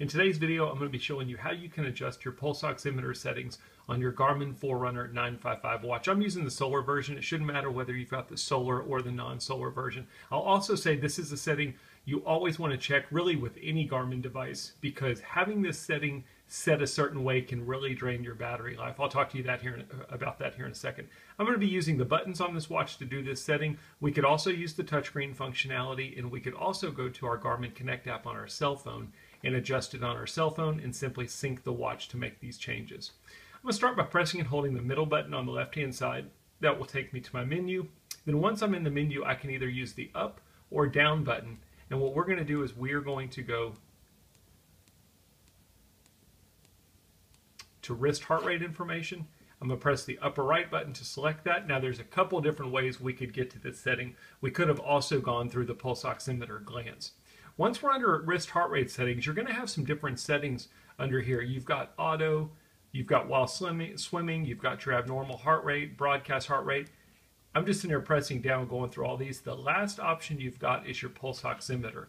In today's video, I'm going to be showing you how you can adjust your pulse oximeter settings on your Garmin Forerunner 955 watch. I'm using the solar version. It shouldn't matter whether you've got the solar or the non-solar version. I'll also say this is a setting you always want to check really with any Garmin device because having this setting set a certain way can really drain your battery life. I'll talk to you that here in, uh, about that here in a second. I'm going to be using the buttons on this watch to do this setting. We could also use the touchscreen functionality and we could also go to our Garmin Connect app on our cell phone and adjust it on our cell phone and simply sync the watch to make these changes. I'm going to start by pressing and holding the middle button on the left hand side. That will take me to my menu. Then once I'm in the menu, I can either use the up or down button. And what we're going to do is we're going to go to wrist heart rate information. I'm going to press the upper right button to select that. Now there's a couple different ways we could get to this setting. We could have also gone through the pulse oximeter glance. Once we're under wrist heart rate settings, you're going to have some different settings under here. You've got auto, you've got while swimming, swimming you've got your abnormal heart rate, broadcast heart rate. I'm just in here pressing down, going through all these. The last option you've got is your pulse oximeter.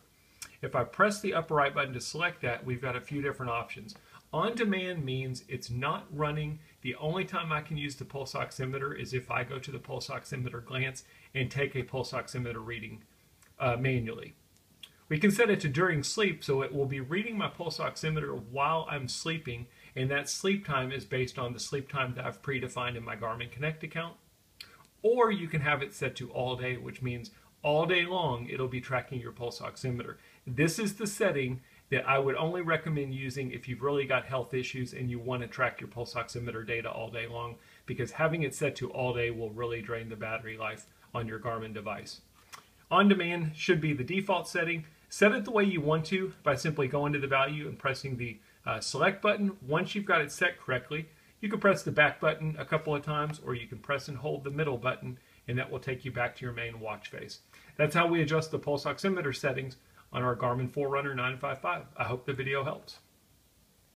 If I press the upper right button to select that, we've got a few different options. On demand means it's not running. The only time I can use the pulse oximeter is if I go to the pulse oximeter glance and take a pulse oximeter reading uh, manually. We can set it to during sleep, so it will be reading my pulse oximeter while I'm sleeping, and that sleep time is based on the sleep time that I've predefined in my Garmin Connect account. Or you can have it set to all day, which means all day long it'll be tracking your pulse oximeter. This is the setting that I would only recommend using if you've really got health issues and you want to track your pulse oximeter data all day long because having it set to all day will really drain the battery life on your Garmin device. On demand should be the default setting. Set it the way you want to by simply going to the value and pressing the uh, select button. Once you've got it set correctly, you can press the back button a couple of times or you can press and hold the middle button and that will take you back to your main watch face. That's how we adjust the pulse oximeter settings on our Garmin Forerunner 955. I hope the video helps.